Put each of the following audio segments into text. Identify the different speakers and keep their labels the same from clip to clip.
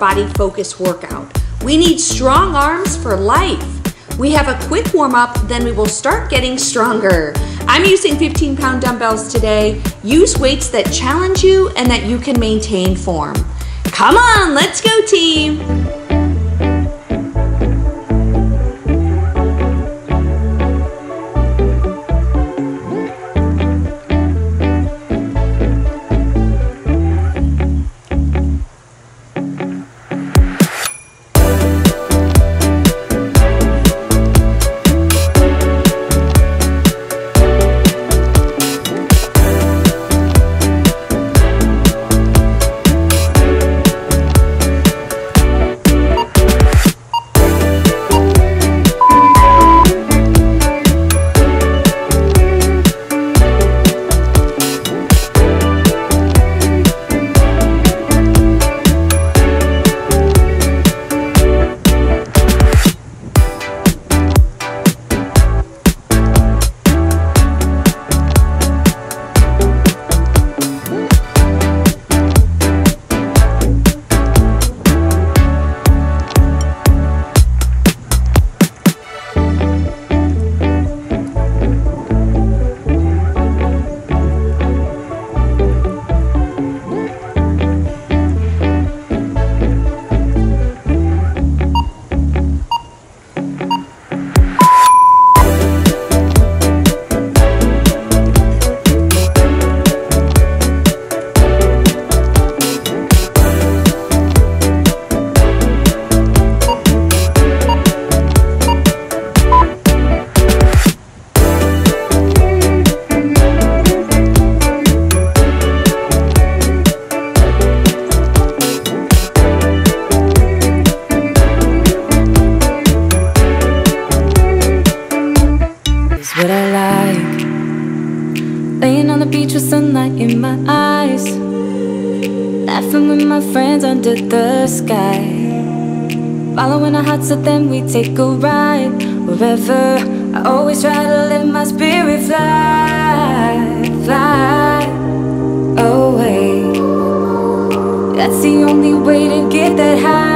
Speaker 1: body focus workout. We need strong arms for life. We have a quick warm up, then we will start getting stronger. I'm using 15 pound dumbbells today. Use weights that challenge you and that you can maintain form. Come on, let's go team.
Speaker 2: So then we take a ride wherever. I always try to let my spirit fly, fly away. That's the only way to get that high,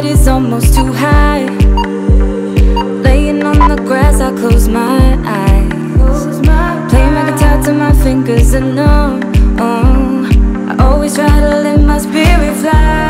Speaker 2: that is almost too high. Laying on the grass, I close my eyes. Playing my guitar till my fingers are numb. Oh, I always try to let my spirit fly,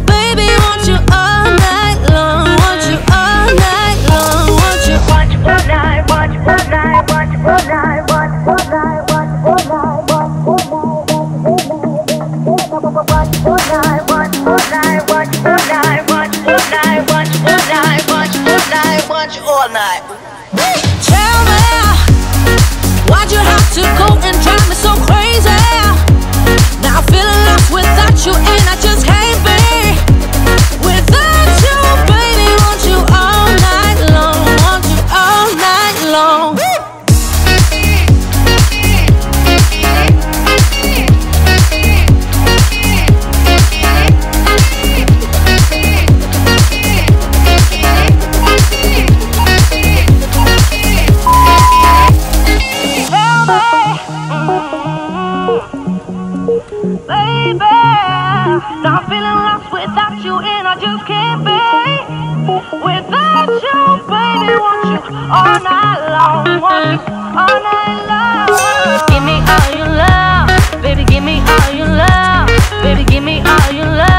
Speaker 3: baby, I'm feeling lost without you, and I just can't be. Without you, baby, want you all night long, want you all night long. Give me all your love, baby, give me all your love, baby, give me all your love,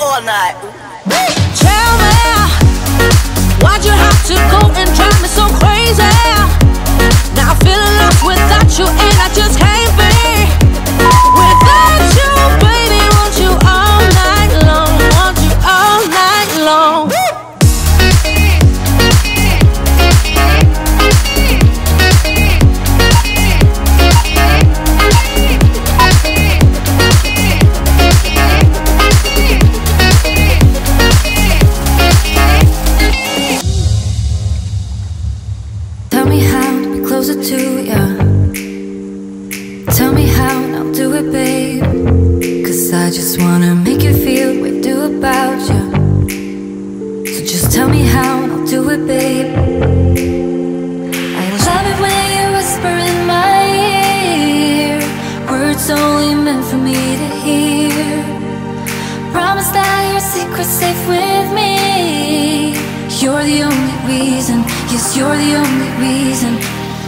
Speaker 3: all
Speaker 4: night.
Speaker 3: Tell me, why'd you have to go and drive me so crazy? Now I'm feeling lost without you, and I just can't
Speaker 2: wanna make you feel what do about you. So just tell me how, I'll do it, babe. I love it when you whisper in my ear. Words only meant for me to hear. Promise that your secret's safe with me. You're the only reason, yes, you're the only reason.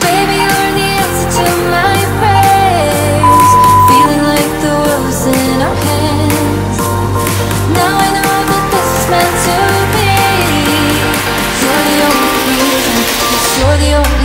Speaker 2: Baby, you're the answer to my radio